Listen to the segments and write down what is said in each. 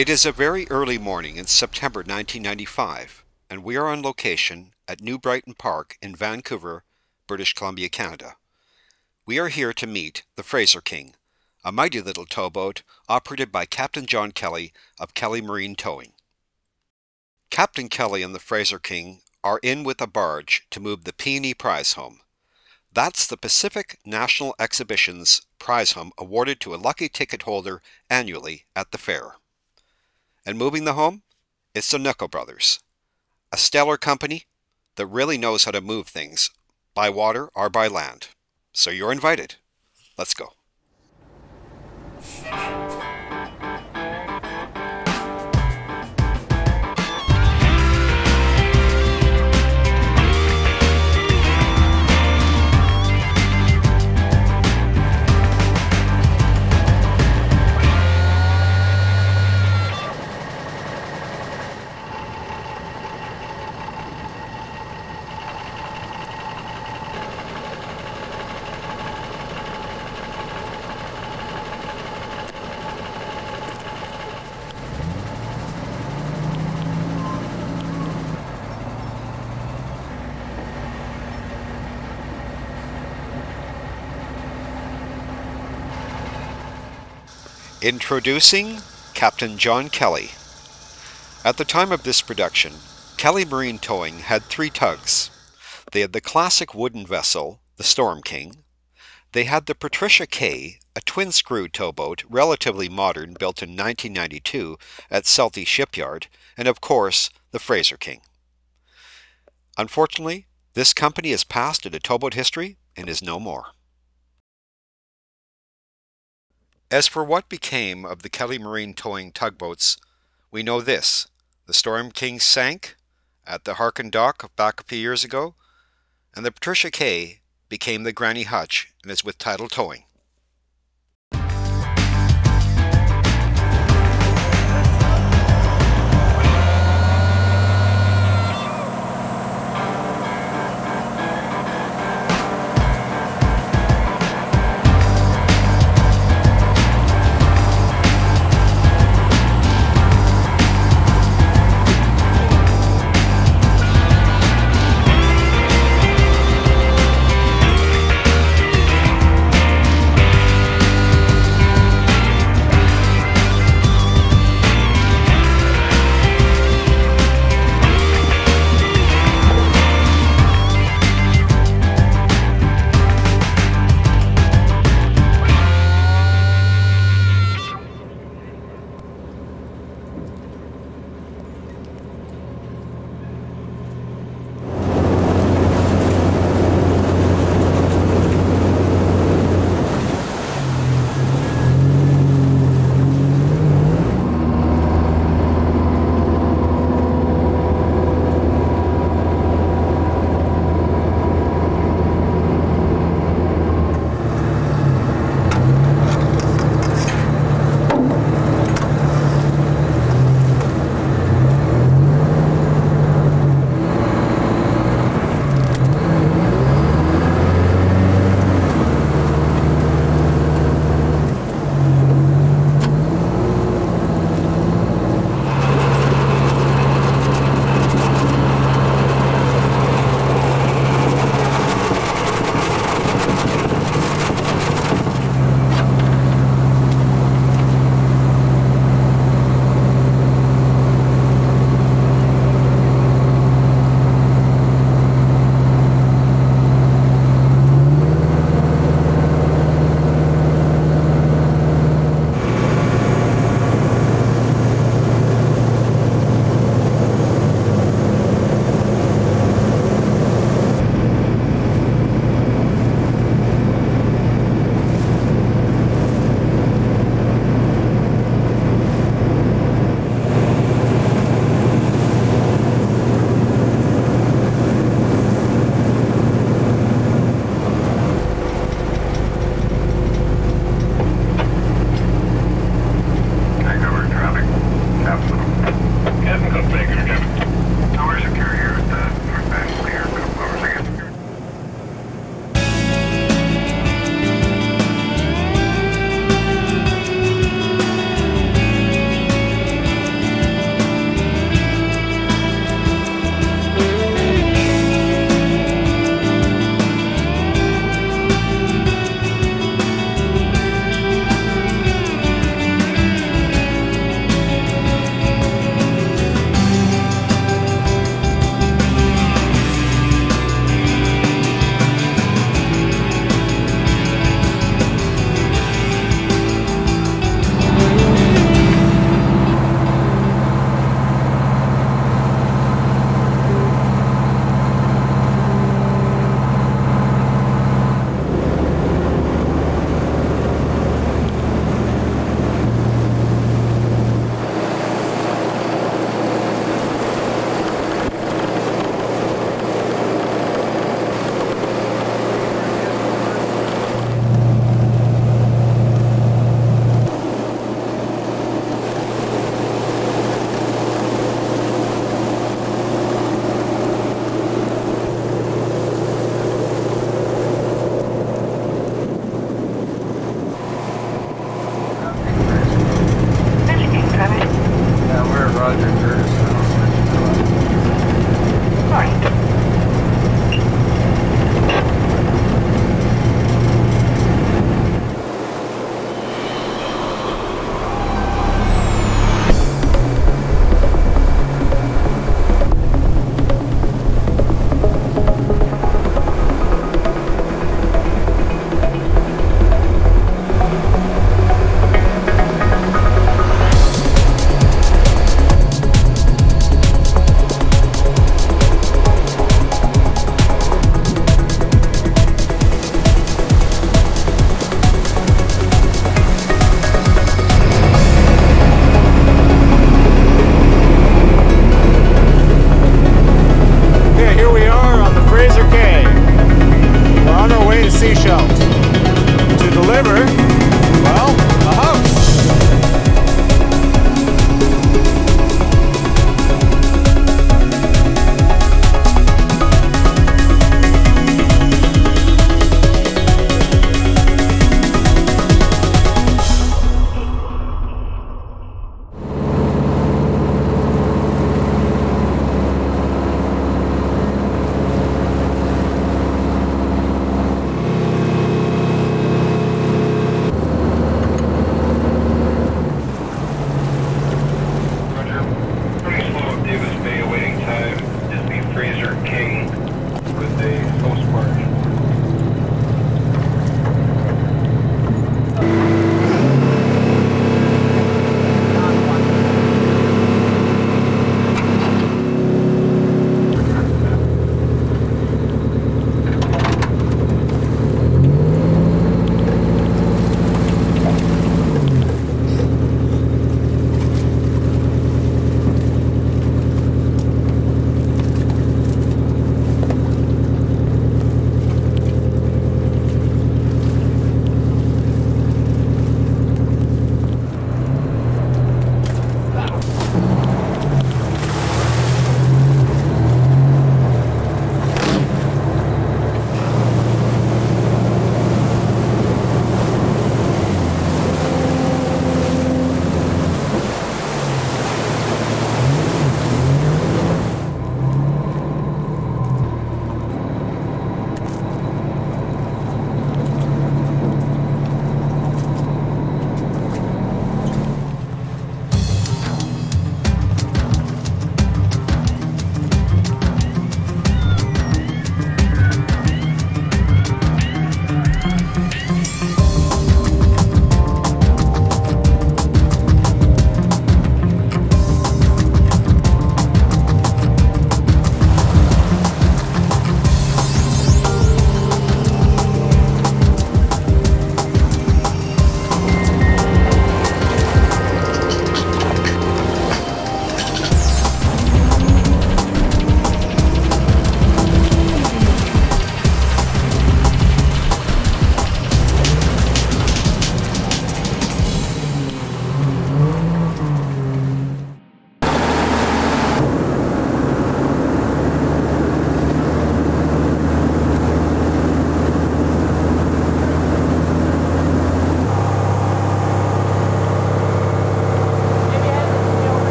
It is a very early morning in September 1995, and we are on location at New Brighton Park in Vancouver, British Columbia, Canada. We are here to meet the Fraser King, a mighty little towboat operated by Captain John Kelly of Kelly Marine Towing. Captain Kelly and the Fraser King are in with a barge to move the PNE Prize home. That's the Pacific National Exhibition's prize home awarded to a lucky ticket holder annually at the fair. And moving the home? It's the Nickel Brothers, a stellar company that really knows how to move things by water or by land. So you're invited. Let's go. Introducing Captain John Kelly. At the time of this production, Kelly Marine Towing had three tugs. They had the classic wooden vessel, the Storm King. They had the Patricia K, a twin screw towboat, relatively modern, built in 1992 at Southey Shipyard, and of course, the Fraser King. Unfortunately, this company has passed into towboat history and is no more. As for what became of the Kelly Marine towing tugboats, we know this. The Storm King sank at the Harkin Dock back a few years ago, and the Patricia K became the Granny Hutch and is with Tidal Towing.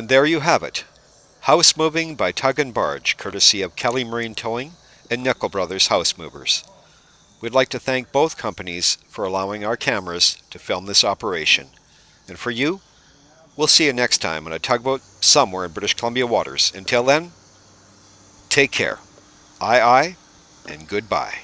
And there you have it. House moving by tug and barge, courtesy of Kelly Marine Towing and Nickel Brothers House Movers. We'd like to thank both companies for allowing our cameras to film this operation. And for you, we'll see you next time on a tugboat somewhere in British Columbia waters. Until then, take care. Aye aye, and goodbye.